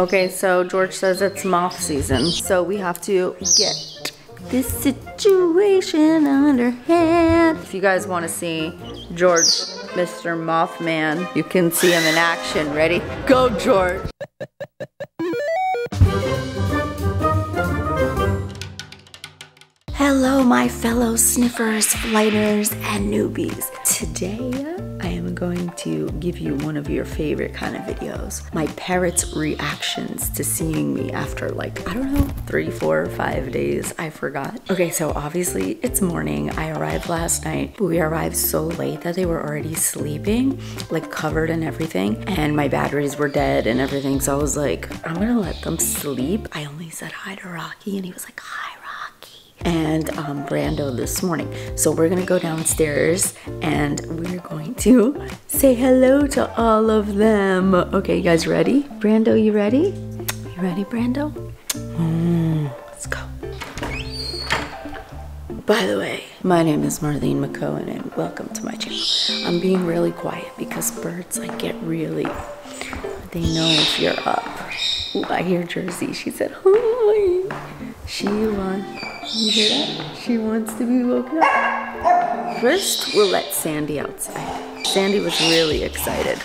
Okay, so George says it's moth season, so we have to get this situation under hand. If you guys want to see George, Mr. Mothman, you can see him in action. Ready? Go, George! Hello, my fellow sniffers, flighters, and newbies. Today, going to give you one of your favorite kind of videos. My parrot's reactions to seeing me after like, I don't know, three, four, five days. I forgot. Okay, so obviously it's morning. I arrived last night. We arrived so late that they were already sleeping, like covered and everything. And my batteries were dead and everything. So I was like, I'm gonna let them sleep. I only said hi to Rocky and he was like, hi, and um, Brando this morning. So we're gonna go downstairs and we're going to say hello to all of them. Okay, you guys ready? Brando, you ready? You ready, Brando? Mm, let's go. By the way, my name is Marlene McCohen and welcome to my channel. I'm being really quiet because birds like get really, they know if you're up. Ooh, I hear Jersey. She said, hi. She wants you hear that? She wants to be woken up. First, we'll let Sandy outside. Sandy was really excited.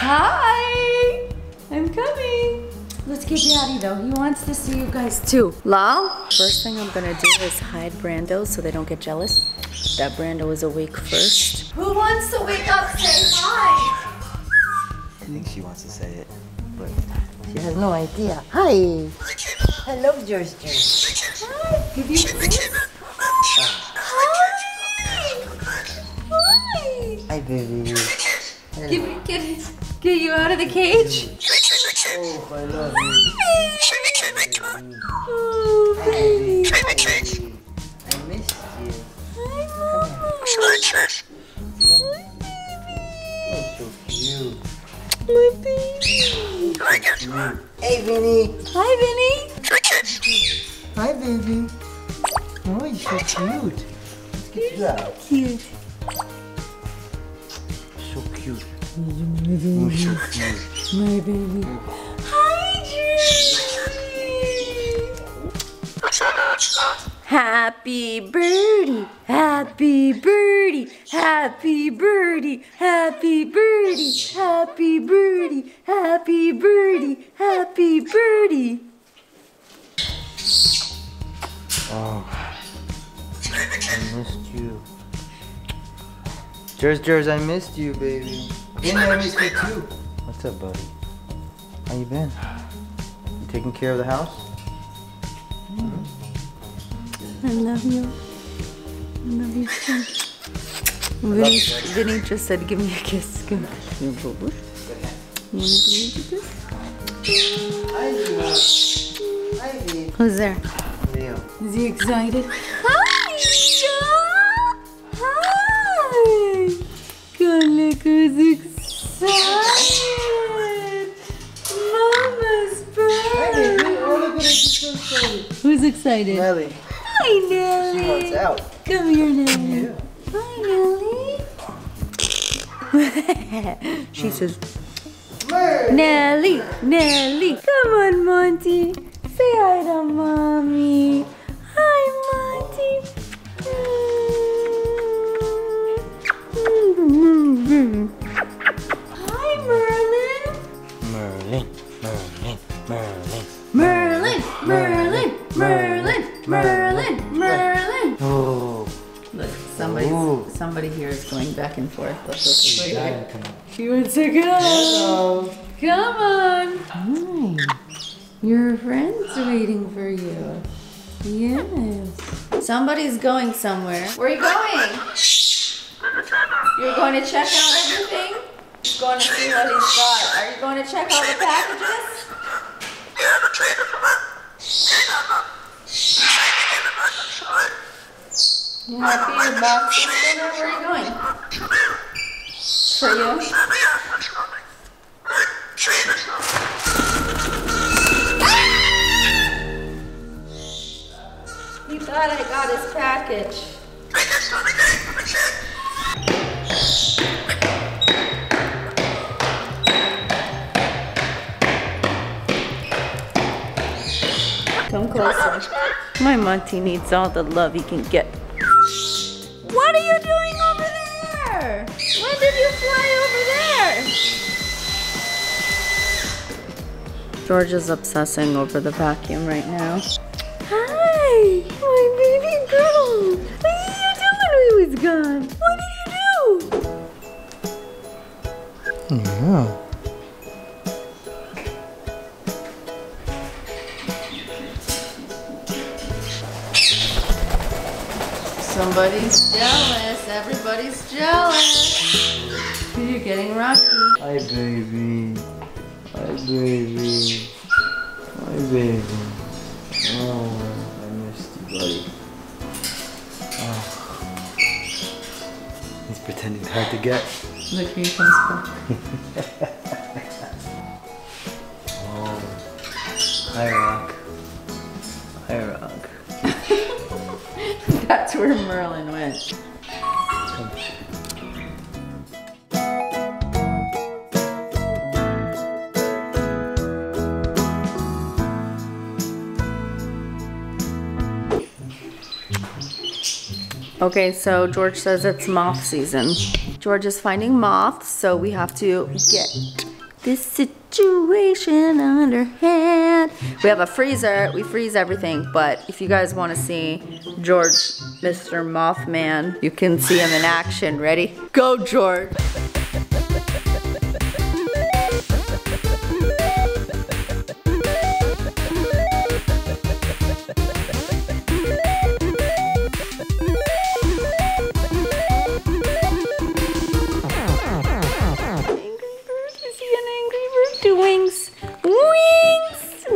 Hi! I'm coming. Let's get Daddy though. He wants to see you guys too. Lal, first thing I'm gonna do is hide Brando so they don't get jealous. That Brando is awake first. Who wants to wake up? Say hi! I think she wants to say it, but she has no idea. Hi. Hello, George. George. Hi. Give you a kiss. Hi. Hi. Hi, baby. Give, me, get, get you out of the cage. Oh, I love you. Oh, baby. I missed you. Hi, Mama. My baby. Hey, Vinny. Hi, Vinny. Hi, baby. Oh, you're so cute. Let's get you out. Cute. So cute. My baby. Oh, so cute. My baby. Hi, Judy. Happy birdie, happy birdie, happy birdie, happy birdie, happy birdie, happy birdie, happy birdie. oh, I missed you. Jers, Jers, I missed you, baby. Vinny, I missed you too. What's up, buddy? How you been? You taking care of the house? I love you. I love you too. Vinny, Vinny just said, give me a kiss. Give me a kiss. You want to give me a kiss? Who's there? Leo. Is he excited? Hi! Hi! God, look who's excited! Mama's Hi, baby. bird! Oh, look at her. She's so excited. Who's excited? Nellie. Hi, She Nellie! wants out. Come here, Nellie. Yeah. Hi, Nellie. she says. Nellie, Nellie. Come on, Monty. Say hi to mommy. Hi, Monty. Hi, Merlin. Merlin, Merlin, Merlin. Merlin, Merlin, Merlin, Merlin, Merlin. Somebody, Ooh. somebody here is going back and forth. Look, come on. She wants to go. Hello. Come on. Hi. Your friend's waiting for you. Yes. Somebody's going somewhere. Where are you going? You're going to check out everything? He's going to see what he's got. Are you going to check all the packages? You happy with box spinner? Where are you going? For you. Ah! He thought I got his package. Come closer. My Monty needs all the love he can get. What are you doing over there? When did you fly over there? George is obsessing over the vacuum right now. Hi, my baby girl. Somebody's jealous. Everybody's jealous. You're getting rocky. Hi, baby. Hi, baby. Hi, baby. Oh, I missed you, buddy. Oh. He's pretending hard to get. Look, here comes back. Oh. Hi, Rock. That's where Merlin went. Okay, so George says it's moth season. George is finding moths, so we have to get this situation under. We have a freezer, we freeze everything, but if you guys want to see George, Mr. Mothman, you can see him in action. Ready? Go, George! Wings? Wings!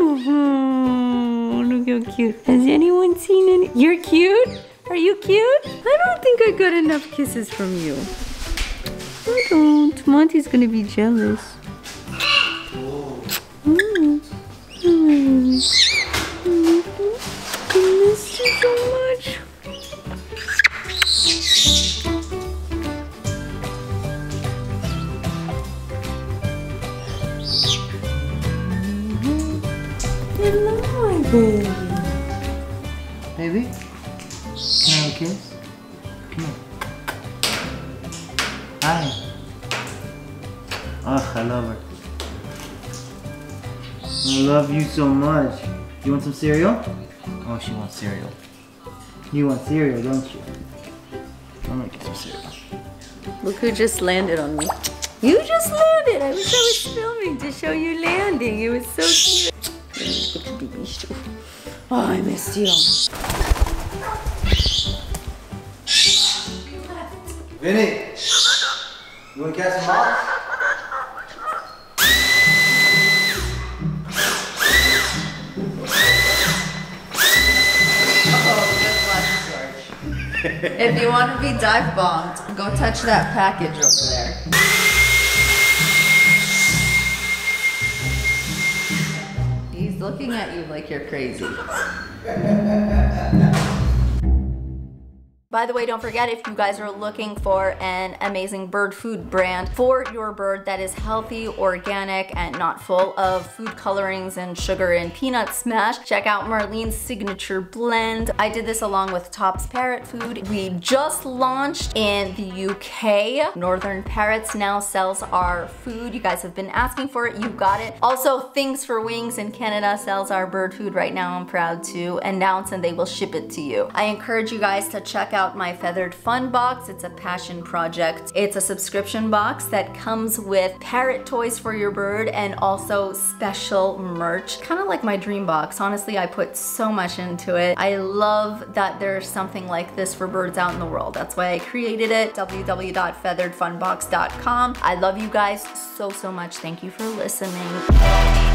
Look how cute. Has anyone seen any? You're cute? Are you cute? I don't think I got enough kisses from you. I don't. Monty's gonna be jealous. Come. Hi. Oh, I love her. I love you so much. You want some cereal? Oh, she wants cereal. You want cereal, don't you? I'm gonna get some cereal. Look who just landed on me. You just landed. I wish I was filming to show you landing. It was so cute. Let me put your. Oh, I missed you. Vinny! You wanna catch some moths? If you want to be dive bombed, go touch that package over there. He's looking at you like you're crazy. By the way, don't forget if you guys are looking for an amazing bird food brand for your bird that is healthy, organic, and not full of food colorings and sugar and peanut smash, check out Marlene's signature blend. I did this along with Tops Parrot Food. We just launched in the UK. Northern Parrots now sells our food. You guys have been asking for it. You got it. Also, Things for Wings in Canada sells our bird food right now. I'm proud to announce and they will ship it to you. I encourage you guys to check out my Feathered Fun box. It's a passion project. It's a subscription box that comes with parrot toys for your bird and also special merch. Kind of like my dream box. Honestly, I put so much into it. I love that there's something like this for birds out in the world. That's why I created it. www.featheredfunbox.com. I love you guys so, so much. Thank you for listening.